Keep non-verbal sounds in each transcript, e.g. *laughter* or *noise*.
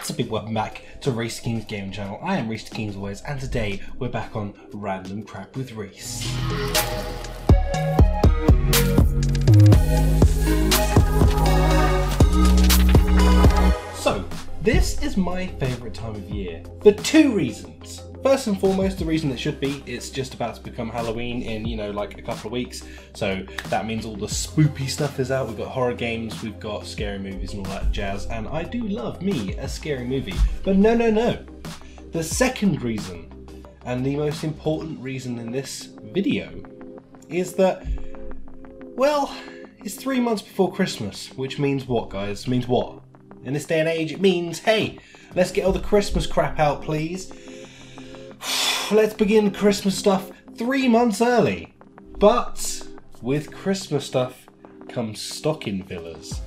What's up people, welcome back to Rhys King's Gaming Channel. I am Rhys the King always, and today we're back on Random Crap with Rhys. So, this is my favourite time of year for two reasons. First and foremost, the reason it should be, it's just about to become Halloween in, you know, like a couple of weeks. So that means all the spoopy stuff is out. We've got horror games, we've got scary movies and all that jazz. And I do love me a scary movie. But no, no, no. The second reason, and the most important reason in this video, is that, well, it's three months before Christmas, which means what, guys? Means what? In this day and age, it means, hey, let's get all the Christmas crap out, please let's begin Christmas stuff three months early. But with Christmas stuff comes stocking fillers.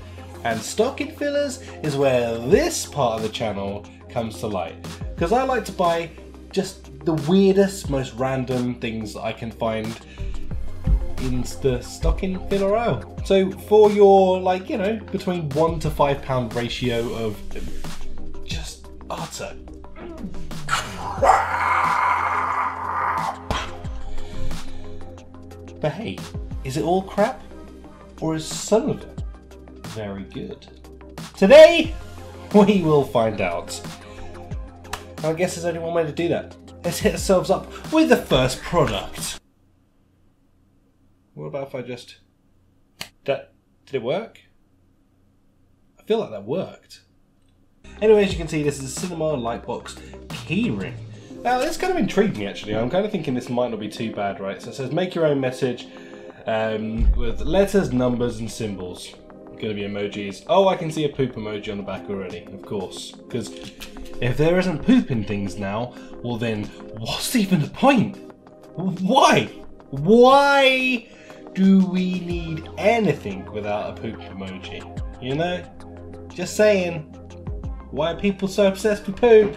And stocking fillers is where this part of the channel comes to light. Because I like to buy just the weirdest, most random things I can find in the stocking filler aisle. So for your, like, you know, between one to five pound ratio of just utter Hey, is it all crap? Or is some of it very good? Today, *laughs* we will find out. I guess there's only one way to do that. Let's hit ourselves up with the first product. What about if I just... That, did it work? I feel like that worked. Anyway, as you can see, this is a Cinema Lightbox keyring. Now, this kind of intrigued me actually. I'm kind of thinking this might not be too bad, right? So it says make your own message um, with letters, numbers, and symbols. Gonna be emojis. Oh, I can see a poop emoji on the back already, of course. Because if there isn't poop in things now, well then, what's even the point? Why? Why do we need anything without a poop emoji? You know? Just saying. Why are people so obsessed with poop?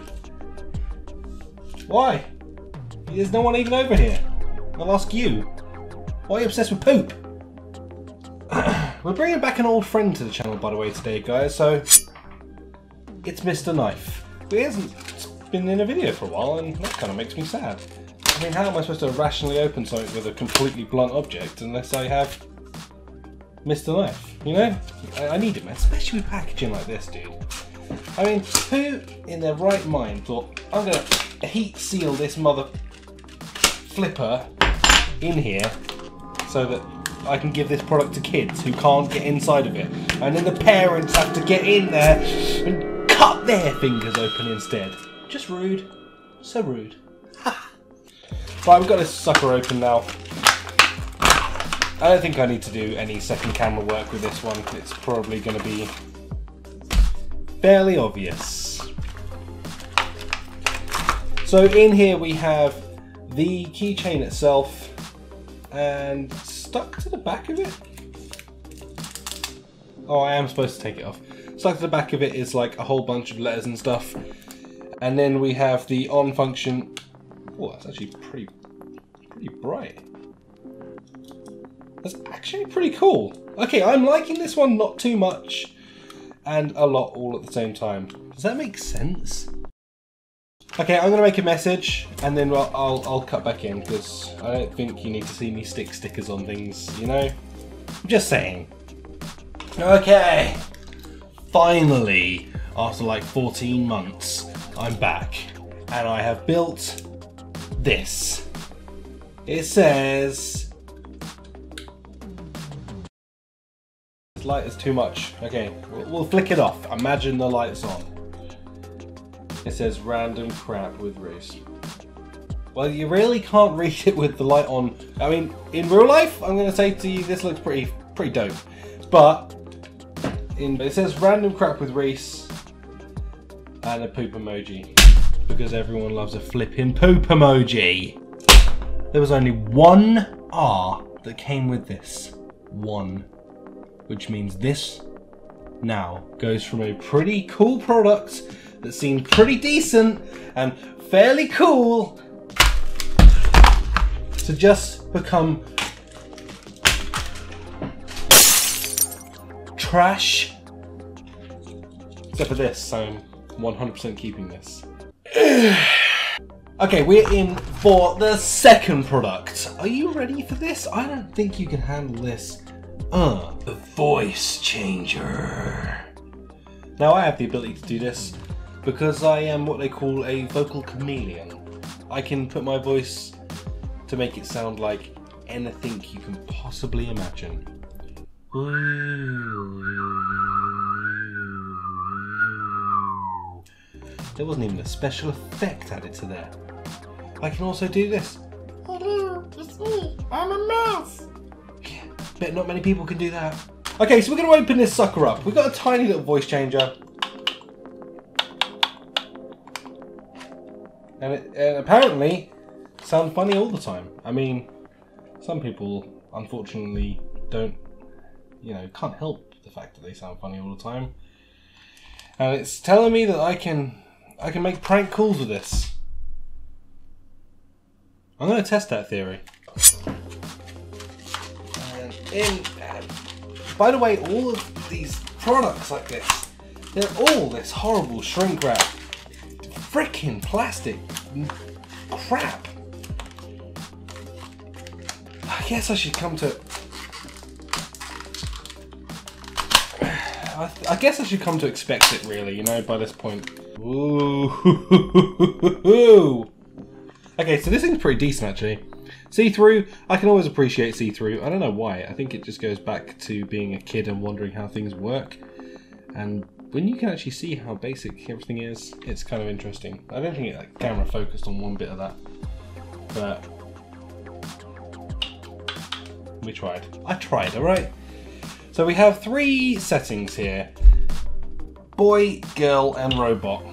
Why? There's no one even over here. I'll ask you. Why are you obsessed with poop? *clears throat* We're bringing back an old friend to the channel, by the way, today, guys, so... It's Mr. Knife. He hasn't been in a video for a while, and that kind of makes me sad. I mean, how am I supposed to rationally open something with a completely blunt object unless I have Mr. Knife? You know? I, I need man, especially with packaging like this, dude. I mean, who in their right mind thought, I'm gonna heat seal this mother flipper in here so that I can give this product to kids who can't get inside of it. And then the parents have to get in there and cut their fingers open instead. Just rude. So rude. *laughs* right, we've got this sucker open now. I don't think I need to do any second camera work with this one. It's probably going to be fairly obvious. So in here we have the keychain itself and stuck to the back of it. Oh, I am supposed to take it off. Stuck to the back of it is like a whole bunch of letters and stuff. And then we have the on function. Oh, that's actually pretty, pretty bright. That's actually pretty cool. Okay, I'm liking this one not too much and a lot all at the same time. Does that make sense? Okay, I'm gonna make a message and then I'll, I'll, I'll cut back in because I don't think you need to see me stick stickers on things, you know? I'm just saying. Okay, finally, after like 14 months, I'm back and I have built this. It says... This light is too much. Okay, we'll, we'll flick it off. Imagine the light's on. It says random crap with Rhys. Well, you really can't *laughs* read it with the light on. I mean, in real life, I'm going to say to you, this looks pretty pretty dope. But in, it says random crap with Rhys and a poop emoji because everyone loves a flipping poop emoji. There was only one R that came with this. One. Which means this now goes from a pretty cool product that seemed pretty decent and fairly cool to just become trash. Except for this, I'm 100% keeping this. *sighs* okay, we're in for the second product. Are you ready for this? I don't think you can handle this. Uh, the voice changer. Now I have the ability to do this because I am what they call a vocal chameleon. I can put my voice to make it sound like anything you can possibly imagine. There wasn't even a special effect added to there. I can also do this. Hello, it's me. I'm a mouse. Yeah, bet not many people can do that. Okay, so we're going to open this sucker up. We've got a tiny little voice changer. And, it, and apparently, sound funny all the time. I mean, some people, unfortunately, don't, you know, can't help the fact that they sound funny all the time. And it's telling me that I can, I can make prank calls with this. I'm going to test that theory. And in, uh, by the way, all of these products like this, they're all this horrible shrink wrap, freaking plastic crap. I guess I should come to. I, I guess I should come to expect it, really. You know, by this point. Ooh. *laughs* Okay, so this thing's pretty decent actually. See through, I can always appreciate see through. I don't know why. I think it just goes back to being a kid and wondering how things work. And when you can actually see how basic everything is, it's kind of interesting. I don't think it like camera focused on one bit of that, but we tried. I tried. All right. So we have three settings here: boy, girl, and robot.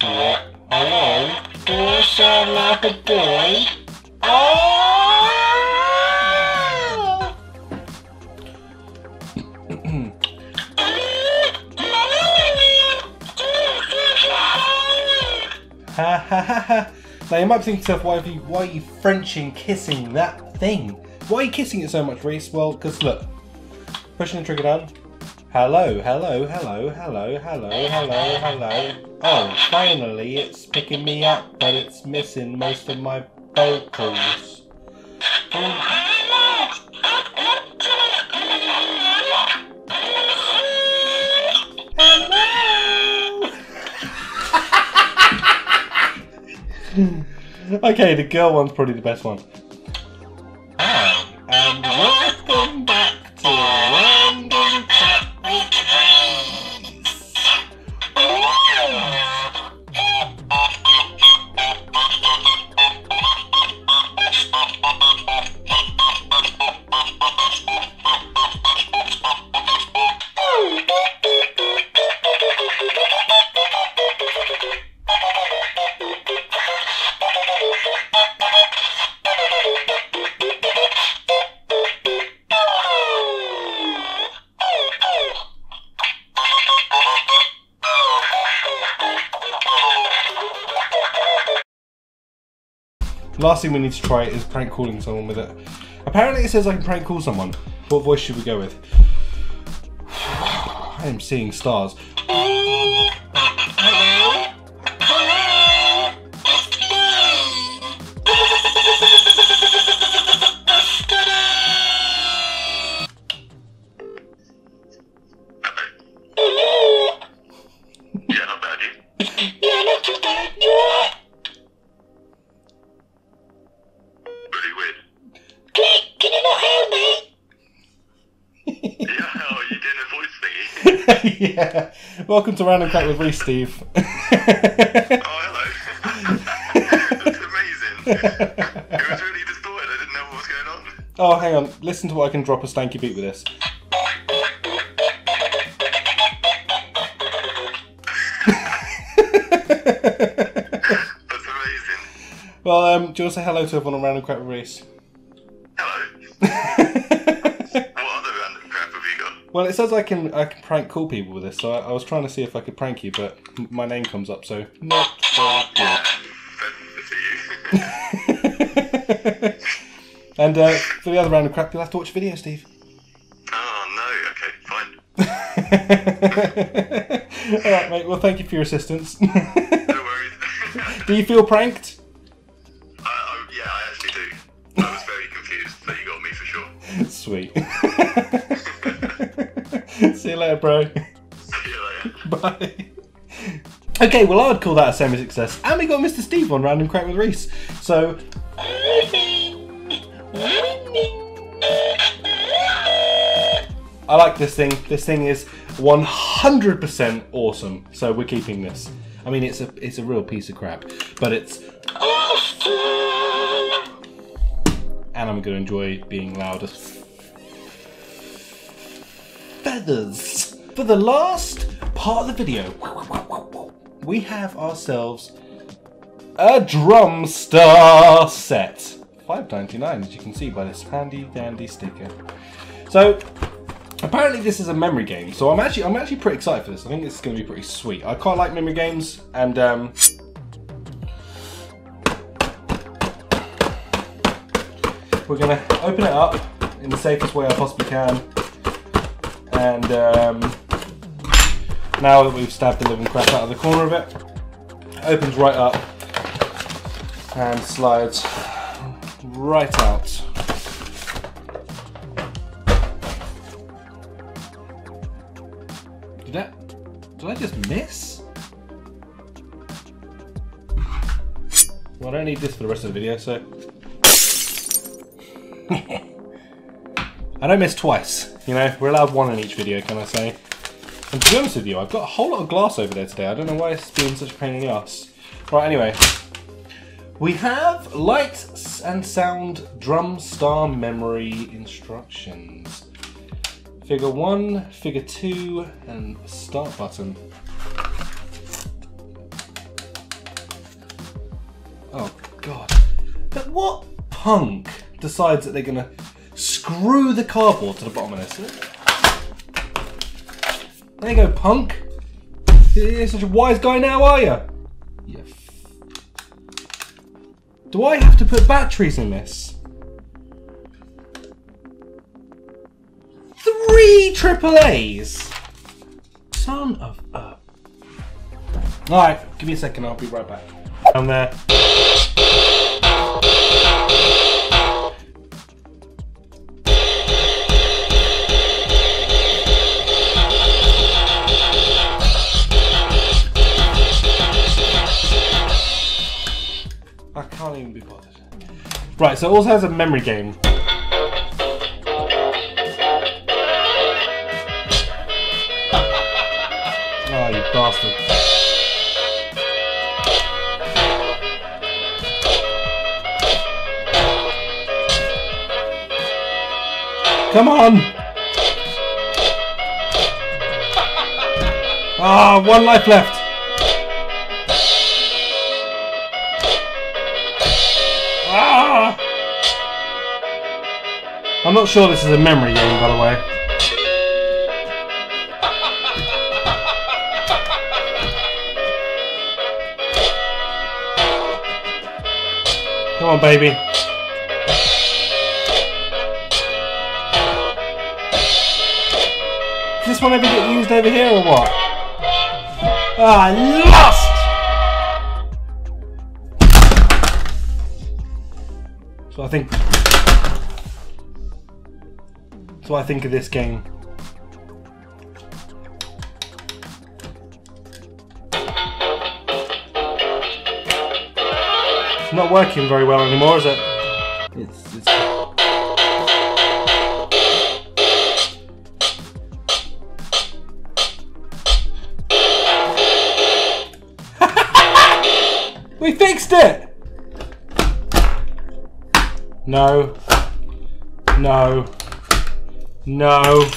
Hello, I sound like a boy? Oh! Ha *laughs* ha. Now you might be thinking to yourself, why, have you, why are you Frenching kissing that thing? Why are you kissing it so much, Rhys? Well, because look, pushing the trigger down. Hello, hello, hello, hello, hello, hello, hello. Oh, finally it's picking me up, but it's missing most of my vocals. *laughs* okay, the girl one's probably the best one. Last thing we need to try is prank calling someone with it. Apparently it says I can prank call someone. What voice should we go with? *sighs* I am seeing stars. Welcome to Random Crack with Rhys, Steve. *laughs* Oh, hello. *laughs* That's amazing. It was really distorted. I didn't know what was going on. oh, hang on. Listen to what I can drop a stanky beat with this. *laughs* That's amazing. Well, um, do you want to say hello to everyone on Random Crack with Rhys? Hello. What other random crap have you got? Well, it says I can I can prank call people with this, so I, I was trying to see if I could prank you, but my name comes up, so not good. For *laughs* you. and uh, for the other random crap, you'll have to watch a video, Steve. oh, no. Okay, fine. *laughs* Alright, mate, well, thank you for your assistance. *laughs* No worries. Do you feel pranked? I, yeah, I actually do. I was very confused, so you got me for sure. Sweet. *laughs* See you later, bro. See you later. Bye. Okay, well, I would call that a semi success. And we got Mr. Steve on Random Crack with Rhys. So. I like this thing. This thing is 100% awesome. So we're keeping this. I mean, it's a it's a real piece of crap, but it's and I'm going to enjoy being loud as feathers. For the last part of the video, we have ourselves a drum star set. 5.99, as you can see by this handy dandy sticker. So apparently this is a memory game, so I'm actually I'm actually pretty excited for this. I think it's going to be pretty sweet. I quite like memory games, and um, we're going to open it up in the safest way I possibly can. And um, now that we've stabbed the living crap out of the corner of it, it opens right up and slides right out. Did I, did I just miss? Well, I don't need this for the rest of the video, so. *laughs* I don't miss twice, you know? We're allowed one in each video, can I say? And to be honest with you, I've got a whole lot of glass over there today. I don't know why it's been such a pain in the ass. Right, anyway. We have light and sound drum star memory instructions. Figure 1, Figure 2, and start button. Oh god. But what punk decides that they're gonna screw the cardboard to the bottom of this? There you go, punk. You're such a wise guy now, are you? F- Do I have to put batteries in this? Three triple A's. Son of a. Alright, give me a second, I'll be right back. Down there. Right, so it also has a memory game. *laughs* Oh, you bastard. Come on! *laughs* Ah, one life left. I'm not sure this is a memory game, by the way. Come on, baby. Does this one ever get used over here or what? Ah, lost! So I think. So I think of this game. Not working very well anymore, is it? It's, it's... *laughs* we fixed it! No. No. No.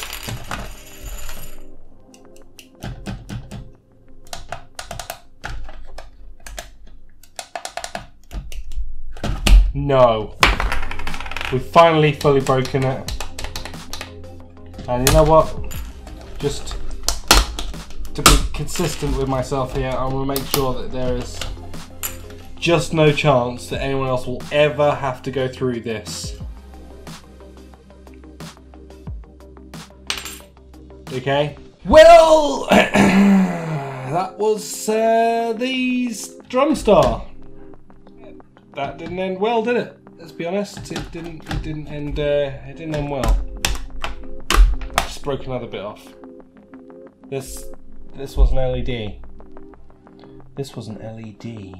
No. We've finally fully broken it. And you know what? Just to be consistent with myself here, I'm going to make sure that there is just no chance that anyone else will ever have to go through this. Okay? Well, *clears throat* that was uh, the Drumstar. That didn't end well, did it? Let's be honest. It didn't. It didn't end. Uh, it didn't end well. I just broke another bit off. This. This was an LED. This was an LED.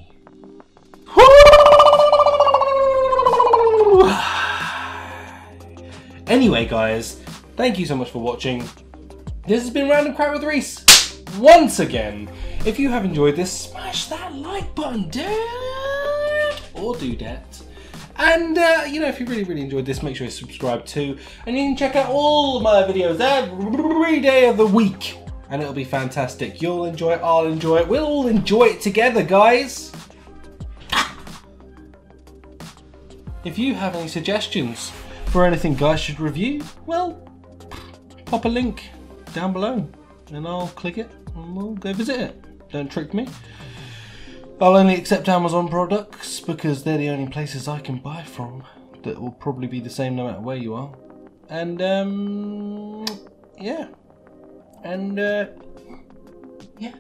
*sighs* Anyway, guys, thank you so much for watching. This has been Random Crap with Rhys. Once again, if you have enjoyed this, smash that like button, dude, or do that. And uh, you know, if you really, really enjoyed this, make sure you subscribe too, and you can check out all my videos every day of the week, and it'll be fantastic. You'll enjoy it, I'll enjoy it, we'll all enjoy it together, guys. If you have any suggestions for anything guys should review, well, pop a link down below and I'll click it and we'll go visit it. Don't trick me. I'll only accept Amazon products because they're the only places I can buy from that will probably be the same no matter where you are. And, um, yeah. And, uh, yeah.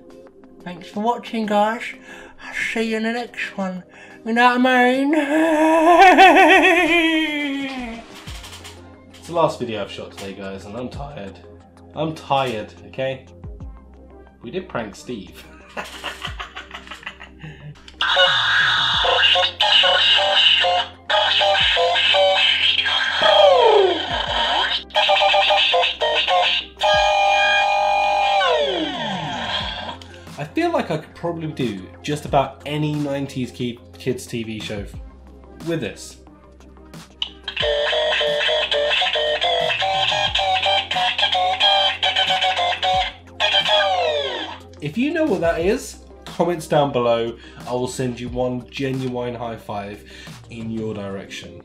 Thanks for watching, guys. I'll see you in the next one. You know what I mean? It's the last video I've shot today, guys, and I'm tired. I'm tired, okay? We did prank Steve. *laughs* I feel like I could probably do just about any 90s kids TV show with this. If you know what that is, comments down below. I will send you one genuine high five in your direction.